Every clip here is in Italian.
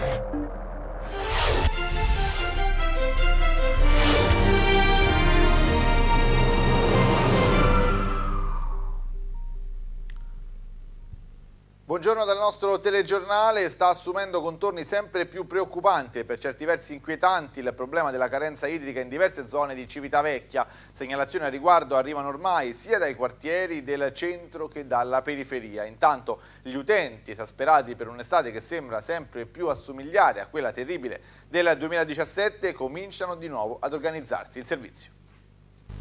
Thank you. Buongiorno dal nostro telegiornale, sta assumendo contorni sempre più preoccupanti e per certi versi inquietanti il problema della carenza idrica in diverse zone di Civitavecchia. Segnalazioni a riguardo arrivano ormai sia dai quartieri del centro che dalla periferia. Intanto gli utenti esasperati per un'estate che sembra sempre più assomigliare a quella terribile del 2017 cominciano di nuovo ad organizzarsi il servizio.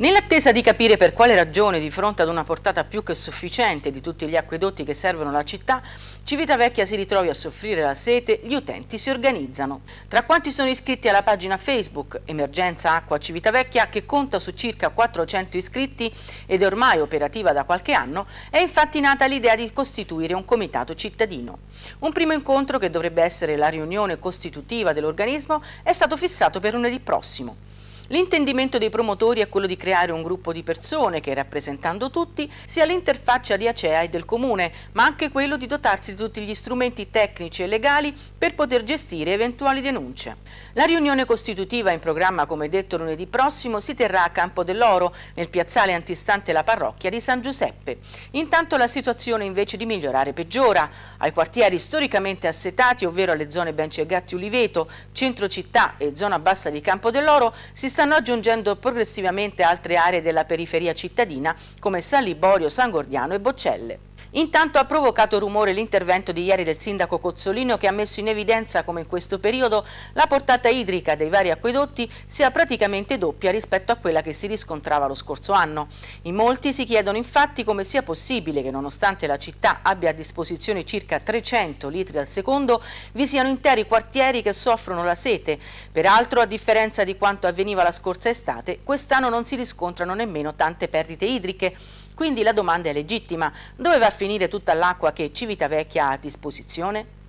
Nell'attesa di capire per quale ragione, di fronte ad una portata più che sufficiente di tutti gli acquedotti che servono la città, Civitavecchia si ritrovi a soffrire la sete, gli utenti si organizzano. Tra quanti sono iscritti alla pagina Facebook Emergenza Acqua Civitavecchia, che conta su circa 400 iscritti ed è ormai operativa da qualche anno, è infatti nata l'idea di costituire un comitato cittadino. Un primo incontro, che dovrebbe essere la riunione costitutiva dell'organismo, è stato fissato per lunedì prossimo. L'intendimento dei promotori è quello di creare un gruppo di persone che, rappresentando tutti, sia l'interfaccia di Acea e del Comune, ma anche quello di dotarsi di tutti gli strumenti tecnici e legali per poter gestire eventuali denunce. La riunione costitutiva in programma, come detto lunedì prossimo, si terrà a Campo dell'Oro, nel piazzale antistante la parrocchia di San Giuseppe. Intanto la situazione invece di migliorare peggiora. Ai quartieri storicamente assetati, ovvero alle zone Bencegatti Uliveto, centro città e zona bassa di Campo dell'Oro, si sta stanno aggiungendo progressivamente altre aree della periferia cittadina come San Liborio, San Gordiano e Boccelle. Intanto ha provocato rumore l'intervento di ieri del sindaco Cozzolino che ha messo in evidenza come in questo periodo la portata idrica dei vari acquedotti sia praticamente doppia rispetto a quella che si riscontrava lo scorso anno. In molti si chiedono infatti come sia possibile che nonostante la città abbia a disposizione circa 300 litri al secondo vi siano interi quartieri che soffrono la sete. Peraltro a differenza di quanto avveniva la scorsa estate quest'anno non si riscontrano nemmeno tante perdite idriche. Quindi la domanda è legittima, dove va a finire tutta l'acqua che Civitavecchia ha a disposizione?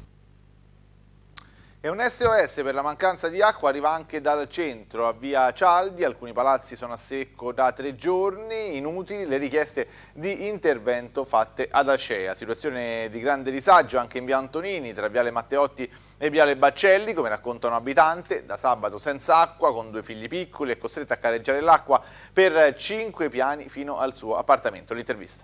E un SOS per la mancanza di acqua arriva anche dal centro, a via Cialdi, alcuni palazzi sono a secco da tre giorni, inutili le richieste di intervento fatte ad Acea. Situazione di grande disagio anche in via Antonini, tra viale Matteotti e viale Baccelli, come racconta un abitante, da sabato senza acqua, con due figli piccoli, è costretto a careggiare l'acqua per cinque piani fino al suo appartamento. L'intervista.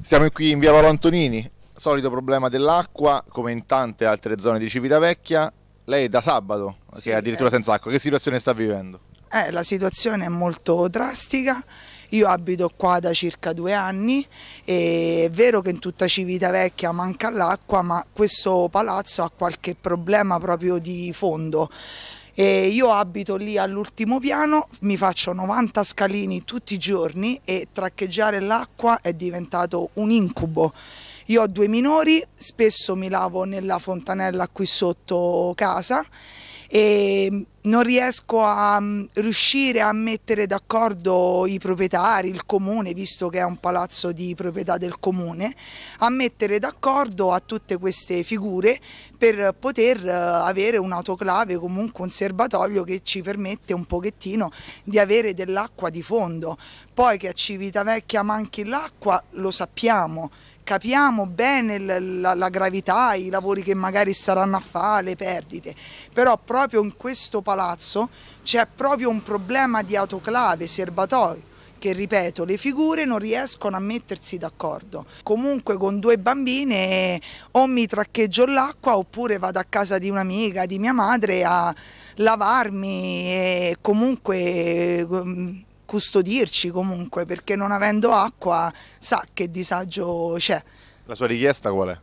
Siamo qui in via Paolo Antonini, solito problema dell'acqua, come in tante altre zone di Civitavecchia. Lei è da sabato, sì, che è addirittura eh. senza acqua. Che situazione sta vivendo? Eh, la situazione è molto drastica. Io abito qua da circa due anni e è vero che in tutta Civitavecchia manca l'acqua, ma questo palazzo ha qualche problema proprio di fondo. E io abito lì all'ultimo piano, mi faccio 90 scalini tutti i giorni e traccheggiare l'acqua è diventato un incubo. Io ho due minori, spesso mi lavo nella fontanella qui sotto casa e non riesco a mm, riuscire a mettere d'accordo i proprietari, il comune, visto che è un palazzo di proprietà del comune, a mettere d'accordo a tutte queste figure per poter eh, avere un'autoclave, comunque un serbatoio che ci permette un pochettino di avere dell'acqua di fondo. Poi che a Civitavecchia manchi l'acqua lo sappiamo, capiamo bene la, la, gravità, i lavori che magari staranno a fare, le perdite, però proprio in questo palazzo c'è proprio un problema di autoclave, serbatoio, che ripeto, le figure non riescono a mettersi d'accordo. Comunque con due bambine o mi traccheggio l'acqua oppure vado a casa di un'amica, di mia madre a lavarmi e comunque custodirci comunque perché non avendo acqua sa che disagio c'è. La sua richiesta qual è?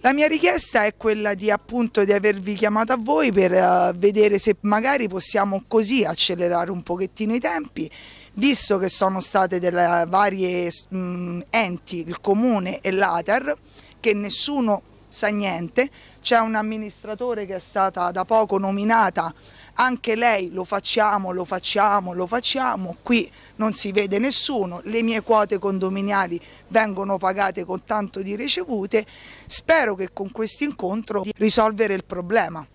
La mia richiesta è quella di appunto di avervi chiamato a voi per uh, vedere se magari possiamo così accelerare un pochettino i tempi, visto che sono state delle varie mh, enti, il comune e l'ATER, che nessuno sa niente, c'è un amministratore che è stata da poco nominata, anche lei lo facciamo, lo facciamo, lo facciamo, qui non si vede nessuno, le mie quote condominiali vengono pagate con tanto di ricevute, spero che con questo incontro risolvere il problema.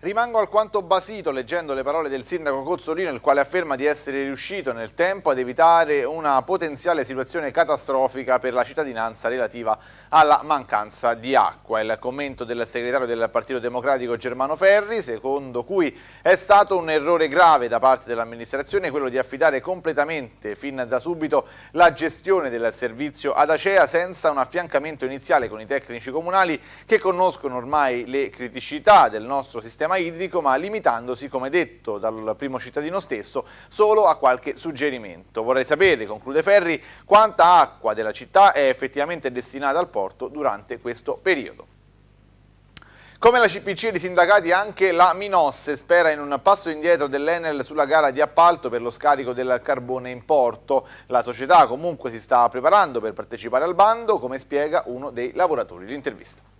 Rimango alquanto basito leggendo le parole del sindaco Cozzolino, il quale afferma di essere riuscito nel tempo ad evitare una potenziale situazione catastrofica per la cittadinanza relativa alla mancanza di acqua. Il commento del segretario del Partito Democratico Germano Ferri, secondo cui è stato un errore grave da parte dell'amministrazione quello di affidare completamente fin da subito la gestione del servizio ad Acea senza un affiancamento iniziale con i tecnici comunali che conoscono ormai le criticità del nostro sistema sistema idrico, ma limitandosi, come detto dal primo cittadino stesso, solo a qualche suggerimento. Vorrei sapere, conclude Ferri, quanta acqua della città è effettivamente destinata al porto durante questo periodo. Come la CPC e i sindacati, anche la Minosse spera in un passo indietro dell'Enel sulla gara di appalto per lo scarico del carbone in porto. La società comunque si sta preparando per partecipare al bando, come spiega uno dei lavoratori. L'intervista.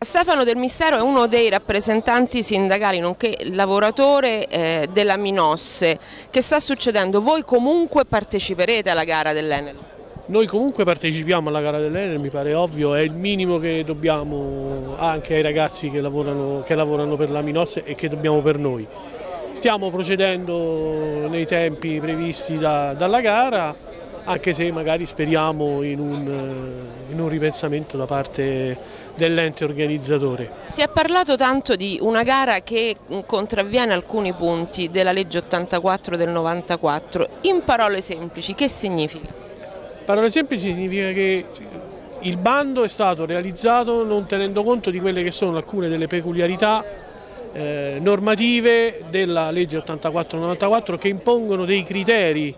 Stefano Del Mistero è uno dei rappresentanti sindacali, nonché lavoratore eh, della Minosse. Che sta succedendo? Voi comunque parteciperete alla gara dell'Enel? Noi comunque partecipiamo alla gara dell'Enel, mi pare ovvio, è il minimo che dobbiamo anche ai ragazzi che lavorano, che lavorano per la Minosse e che dobbiamo per noi. Stiamo procedendo nei tempi previsti da, dalla gara, anche se magari speriamo in un, eh, in un ripensamento da parte dell'ente organizzatore. Si è parlato tanto di una gara che contravviene alcuni punti della legge 84 del 94, in parole semplici che significa? Parole semplici significa che il bando è stato realizzato non tenendo conto di quelle che sono alcune delle peculiarità eh, normative della legge 84-94 che impongono dei criteri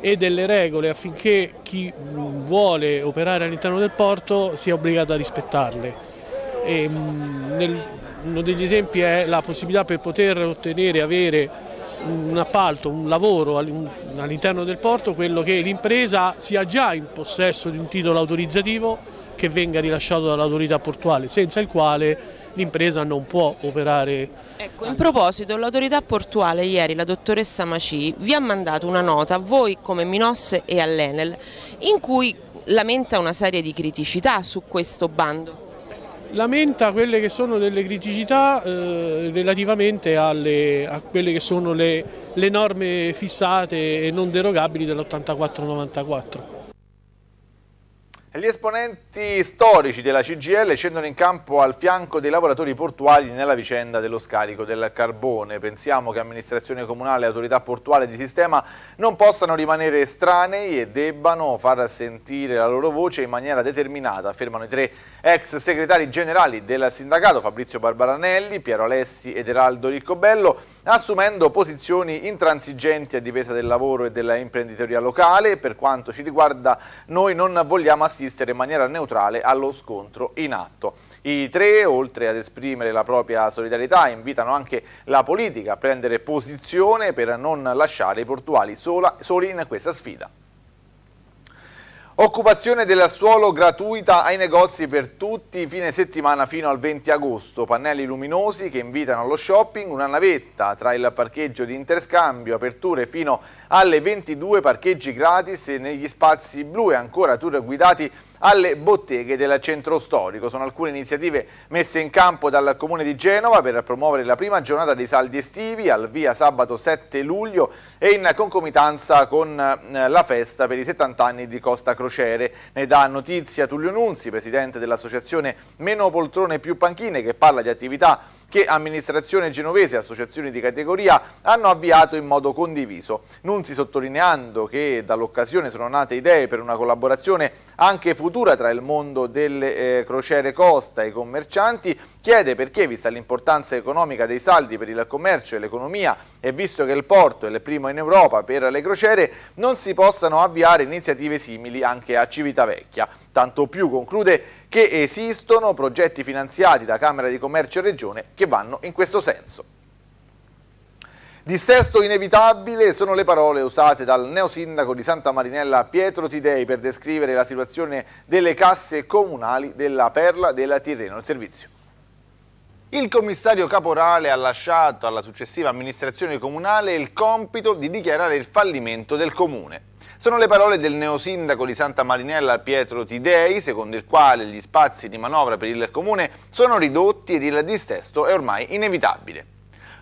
e delle regole affinché chi vuole operare all'interno del porto sia obbligato a rispettarle. E, nel, uno degli esempi è la possibilità per poter ottenere avere un appalto, un lavoro all'interno del porto, quello che l'impresa sia già in possesso di un titolo autorizzativo che venga rilasciato dall'autorità portuale, senza il quale l'impresa non può operare. Ecco, in proposito, l'autorità portuale ieri, la dottoressa Maci, vi ha mandato una nota a voi come Minosse e all'Enel in cui lamenta una serie di criticità su questo bando. Lamenta quelle che sono delle criticità eh, relativamente alle, a quelle che sono le, le norme fissate e non derogabili dell'84-94. Gli esponenti storici della CGL scendono in campo al fianco dei lavoratori portuali nella vicenda dello scarico del carbone. Pensiamo che amministrazione comunale e autorità portuale di sistema non possano rimanere estranei e debbano far sentire la loro voce in maniera determinata, affermano i tre ex segretari generali del sindacato Fabrizio Barbaranelli, Piero Alessi ed Eraldo Riccobello, assumendo posizioni intransigenti a difesa del lavoro e dell'imprenditoria locale. Per quanto ci riguarda noi non vogliamo assistere assistere in maniera neutrale allo scontro in atto. I tre, oltre ad esprimere la propria solidarietà, invitano anche la politica a prendere posizione per non lasciare i portuali sola, soli in questa sfida. Occupazione del suolo gratuita ai negozi per tutti fine settimana fino al 20 agosto. Pannelli luminosi che invitano allo shopping, una navetta tra il parcheggio di interscambio, aperture fino alle 22, parcheggi gratis negli spazi blu e ancora tour guidati alle botteghe del centro storico. Sono alcune iniziative messe in campo dal Comune di Genova per promuovere la prima giornata dei saldi estivi al via sabato 7 luglio e in concomitanza con eh, la festa per i 70 anni di Costa Crociere. Ne dà notizia Tullio Nunzi, presidente dell'associazione Meno Poltrone Più Panchine, che parla di attività che amministrazione genovese e associazioni di categoria hanno avviato in modo condiviso. Nunzi sottolineando che dall'occasione sono nate idee per una collaborazione anche futura tra il mondo delle eh, crociere costa e i commercianti, chiede perché, vista l'importanza economica dei saldi per il commercio e l'economia e visto che il porto è il primo in Europa per le crociere, non si possano avviare iniziative simili anche a Civitavecchia. Tanto più, conclude, che esistono progetti finanziati da Camera di Commercio e Regione che vanno in questo senso. Dissesto inevitabile sono le parole usate dal neosindaco di Santa Marinella Pietro Tidei per descrivere la situazione delle casse comunali della Perla della Tirreno. Il servizio. Il commissario caporale ha lasciato alla successiva amministrazione comunale il compito di dichiarare il fallimento del comune. Sono le parole del neosindaco di Santa Marinella Pietro Tidei, secondo il quale gli spazi di manovra per il comune sono ridotti ed il distesto è ormai inevitabile.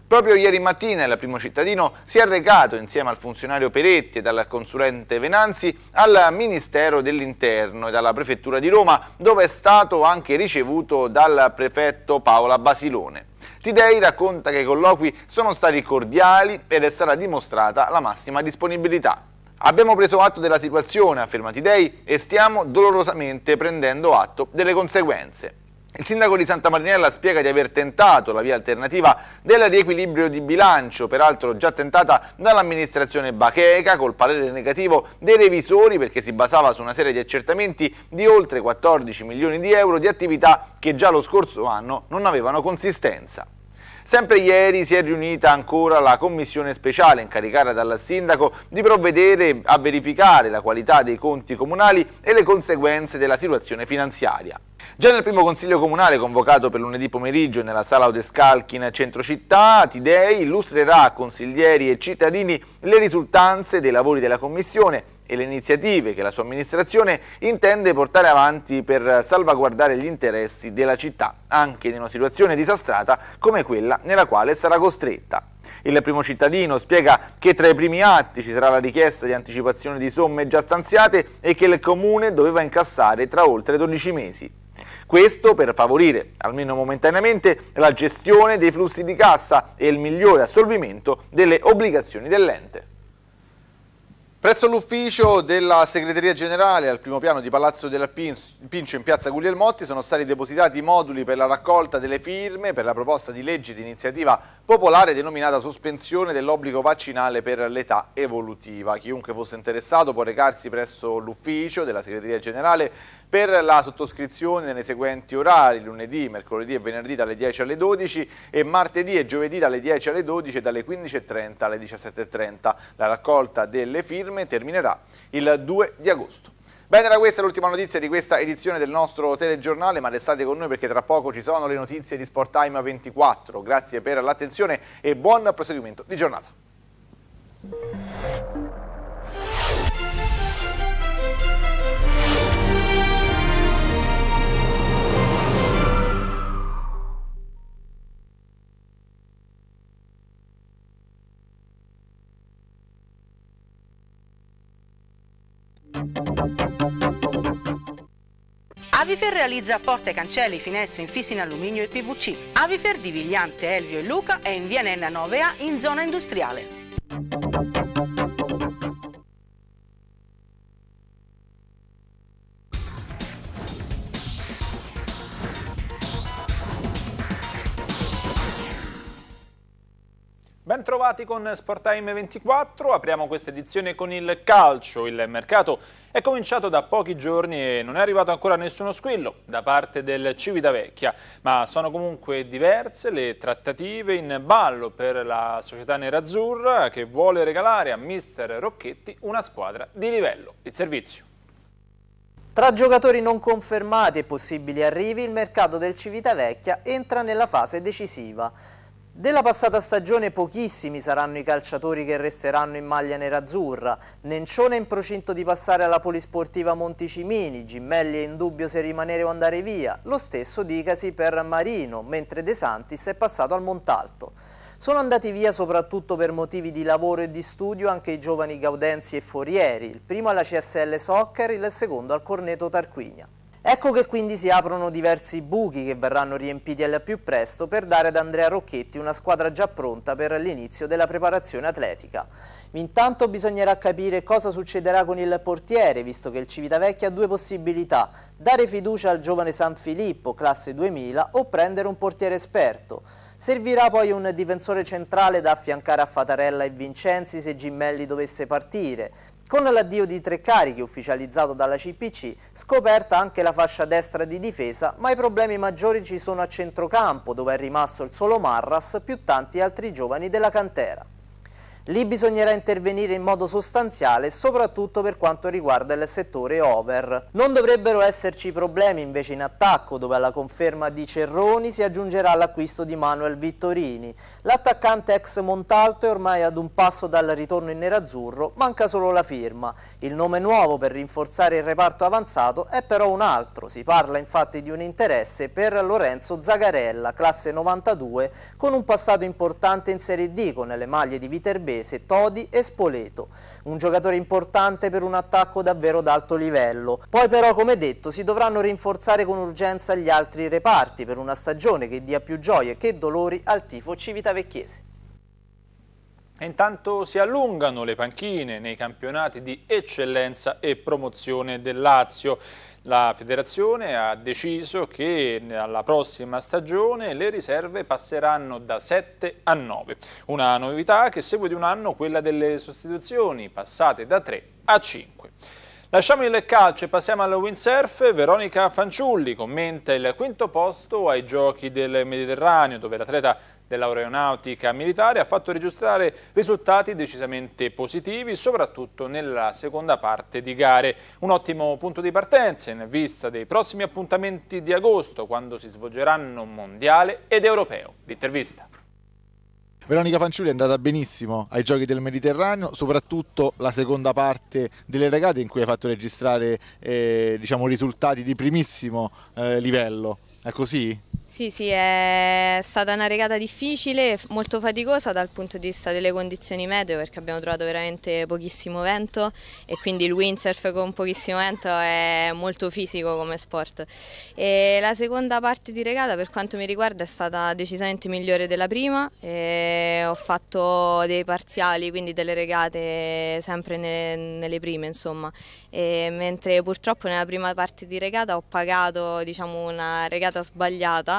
Proprio ieri mattina il primo cittadino si è recato insieme al funzionario Peretti e dal consulente Venanzi al Ministero dell'Interno e dalla Prefettura di Roma, dove è stato anche ricevuto dal prefetto Paola Basilone. Tidei racconta che i colloqui sono stati cordiali ed è stata dimostrata la massima disponibilità. Abbiamo preso atto della situazione, afferma Tidei, e stiamo dolorosamente prendendo atto delle conseguenze. Il sindaco di Santa Marinella spiega di aver tentato la via alternativa del riequilibrio di bilancio, peraltro già tentata dall'amministrazione Bacheca col parere negativo dei revisori perché si basava su una serie di accertamenti di oltre 14 milioni di euro di attività che già lo scorso anno non avevano consistenza. Sempre ieri si è riunita ancora la commissione speciale incaricata dal sindaco di provvedere a verificare la qualità dei conti comunali e le conseguenze della situazione finanziaria. Già nel primo consiglio comunale convocato per lunedì pomeriggio nella sala Odescalchi in centro città, Tidei illustrerà a consiglieri e cittadini le risultanze dei lavori della commissione e le iniziative che la sua amministrazione intende portare avanti per salvaguardare gli interessi della città, anche in una situazione disastrata come quella nella quale sarà costretta. Il primo cittadino spiega che tra i primi atti ci sarà la richiesta di anticipazione di somme già stanziate e che il Comune doveva incassare tra oltre 12 mesi. Questo per favorire, almeno momentaneamente, la gestione dei flussi di cassa e il migliore assolvimento delle obbligazioni dell'ente. Presso l'ufficio della segreteria generale al primo piano di Palazzo della Pincio in piazza Guglielmotti sono stati depositati moduli per la raccolta delle firme per la proposta di legge di iniziativa popolare denominata sospensione dell'obbligo vaccinale per l'età evolutiva. Chiunque fosse interessato può recarsi presso l'ufficio della segreteria generale per la sottoscrizione nei seguenti orari, lunedì, mercoledì e venerdì dalle 10 alle 12 e martedì e giovedì dalle 10 alle 12 e dalle 15.30 alle 17.30. La raccolta delle firme terminerà il 2 di agosto. Bene, era questa l'ultima notizia di questa edizione del nostro telegiornale, ma restate con noi perché tra poco ci sono le notizie di Sport Time 24. Grazie per l'attenzione e buon proseguimento di giornata. Avifer realizza porte, cancelli, finestre, infissi in alluminio e PVC. Avifer di Vigliante, Elvio e Luca è in via Nenna 9A in zona industriale. Ben trovati con Sport Time 24, apriamo questa edizione con il calcio. Il mercato è cominciato da pochi giorni e non è arrivato ancora nessuno squillo da parte del Civitavecchia, ma sono comunque diverse le trattative in ballo per la società nerazzurra che vuole regalare a mister Rocchetti una squadra di livello. Il servizio. Tra giocatori non confermati e possibili arrivi, il mercato del Civitavecchia entra nella fase decisiva. Della passata stagione pochissimi saranno i calciatori che resteranno in maglia nerazzurra. Nencione è in procinto di passare alla polisportiva Monticimini, Gimmelli è in dubbio se rimanere o andare via, lo stesso dicasi per Marino, mentre De Santis è passato al Montalto. Sono andati via soprattutto per motivi di lavoro e di studio anche i giovani Gaudenzi e Forieri, il primo alla CSL Soccer, il secondo al Corneto Tarquinia. Ecco che quindi si aprono diversi buchi che verranno riempiti al più presto per dare ad Andrea Rocchetti una squadra già pronta per l'inizio della preparazione atletica. Intanto bisognerà capire cosa succederà con il portiere, visto che il Civitavecchia ha due possibilità, dare fiducia al giovane San Filippo, classe 2000, o prendere un portiere esperto. Servirà poi un difensore centrale da affiancare a Fatarella e Vincenzi se Gimmelli dovesse partire, con l'addio di tre carichi ufficializzato dalla CPC, scoperta anche la fascia destra di difesa, ma i problemi maggiori ci sono a centrocampo, dove è rimasto il solo Marras più tanti altri giovani della cantera. Lì bisognerà intervenire in modo sostanziale, soprattutto per quanto riguarda il settore over. Non dovrebbero esserci problemi invece in attacco, dove alla conferma di Cerroni si aggiungerà l'acquisto di Manuel Vittorini. L'attaccante ex Montalto è ormai ad un passo dal ritorno in nerazzurro, manca solo la firma. Il nome nuovo per rinforzare il reparto avanzato è però un altro, si parla infatti di un interesse per Lorenzo Zagarella, classe 92, con un passato importante in Serie D con le maglie di Viterbese Todi e Spoleto. Un giocatore importante per un attacco davvero d'alto livello. Poi però, come detto, si dovranno rinforzare con urgenza gli altri reparti per una stagione che dia più gioie che dolori al tifo civitavecchiese. E intanto si allungano le panchine nei campionati di eccellenza e promozione del Lazio. La federazione ha deciso che alla prossima stagione le riserve passeranno da 7 a 9. Una novità che segue di un anno quella delle sostituzioni, passate da 3 a 5. Lasciamo il calcio e passiamo al windsurf. Veronica Fanciulli commenta il quinto posto ai giochi del Mediterraneo, dove l'atleta dell'aeronautica militare ha fatto registrare risultati decisamente positivi, soprattutto nella seconda parte di gare. Un ottimo punto di partenza in vista dei prossimi appuntamenti di agosto, quando si svolgeranno mondiale ed europeo. L'intervista. Veronica Fanciulli è andata benissimo ai giochi del Mediterraneo, soprattutto la seconda parte delle regate in cui hai fatto registrare eh, diciamo, risultati di primissimo eh, livello. È così? Sì, sì, è stata una regata difficile, molto faticosa dal punto di vista delle condizioni meteo perché abbiamo trovato veramente pochissimo vento e quindi il windsurf con pochissimo vento è molto fisico come sport. E la seconda parte di regata per quanto mi riguarda è stata decisamente migliore della prima, ho fatto dei parziali, quindi delle regate sempre nelle, nelle prime insomma, e mentre purtroppo nella prima parte di regata ho pagato diciamo, una regata sbagliata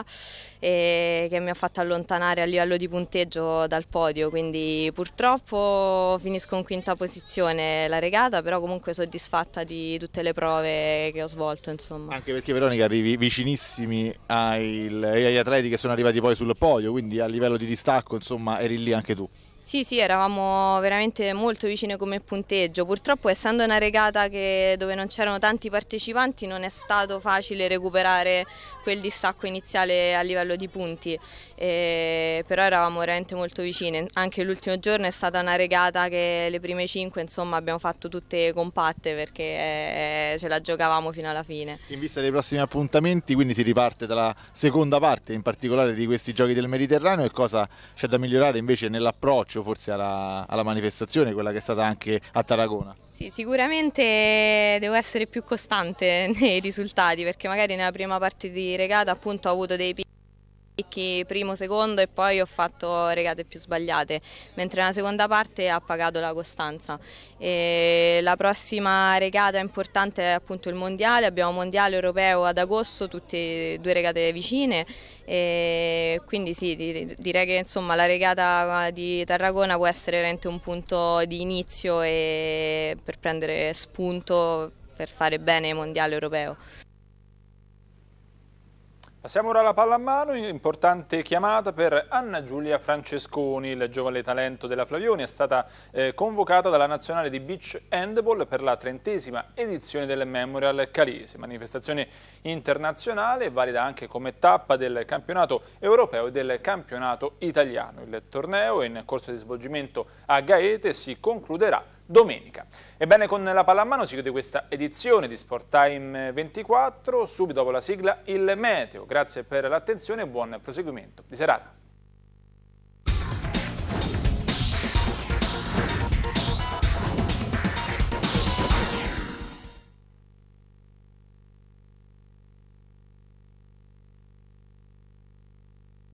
e che mi ha fatto allontanare a livello di punteggio dal podio, quindi purtroppo finisco in quinta posizione la regata, però comunque soddisfatta di tutte le prove che ho svolto. Insomma. Anche perché Veronica arrivi vicinissimi ai, agli atleti che sono arrivati poi sul podio, quindi a livello di distacco insomma eri lì anche tu. Sì, sì, eravamo veramente molto vicine come punteggio. Purtroppo essendo una regata che, dove non c'erano tanti partecipanti non è stato facile recuperare quel distacco iniziale a livello di punti, e, però eravamo veramente molto vicine. Anche l'ultimo giorno è stata una regata che le prime cinque insomma, abbiamo fatto tutte compatte perché eh, ce la giocavamo fino alla fine. In vista dei prossimi appuntamenti quindi si riparte dalla seconda parte in particolare di questi giochi del Mediterraneo e cosa c'è da migliorare invece nell'approccio approccio forse alla, alla manifestazione, quella che è stata anche a Tarragona? Sì, sicuramente devo essere più costante nei risultati perché magari nella prima parte di regata appunto ho avuto dei picchi primo, secondo e poi ho fatto regate più sbagliate, mentre nella seconda parte ha pagato la costanza. E la prossima regata importante è appunto il mondiale, abbiamo mondiale europeo ad agosto, tutte e due regate vicine e quindi sì, direi che insomma la regata di Tarragona può essere veramente un punto di inizio per prendere spunto per fare bene mondiale europeo. Passiamo ora alla pallamano, importante chiamata per Anna Giulia Francesconi, il giovane talento della Flavioni, è stata eh, convocata dalla nazionale di beach handball per la trentesima edizione del Memorial Calise, manifestazione internazionale valida anche come tappa del campionato europeo e del campionato italiano. Il torneo in corso di svolgimento a Gaete si concluderà domenica. Ebbene, con la pallamano si chiude questa edizione di Sport Time 24. Subito dopo la sigla il meteo. Grazie per l'attenzione e buon proseguimento di serata.